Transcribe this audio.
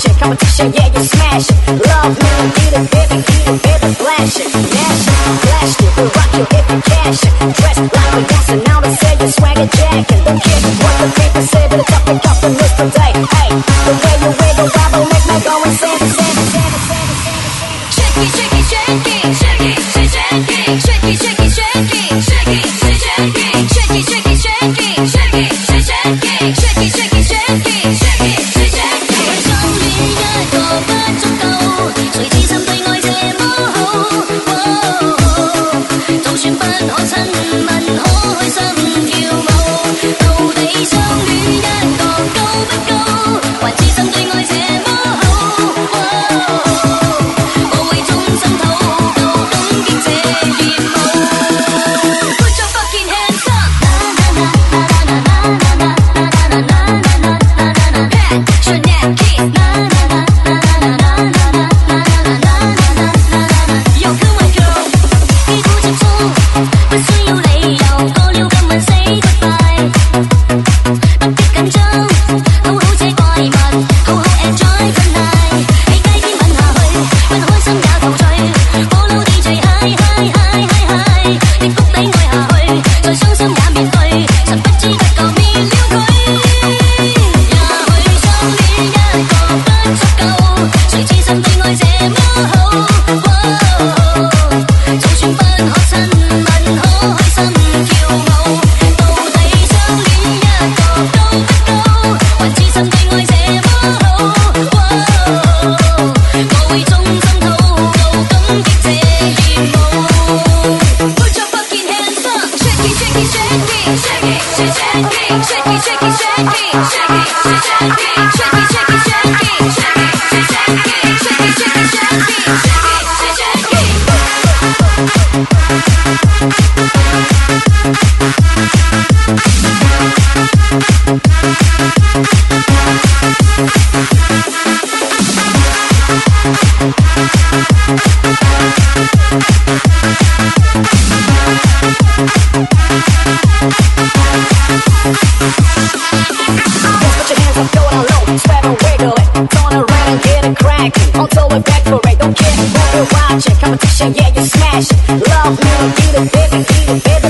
competition, yeah, you smash it. Love me, eat it, baby, eat it, baby, flash it. Dash it, flash it, we rock you if you cash it. Dress like we dancing, now they say you swagger jack. And don't care what the people say, but it's up and up the day. Hey, the way you wiggle, wobble, make me go insane, Hey.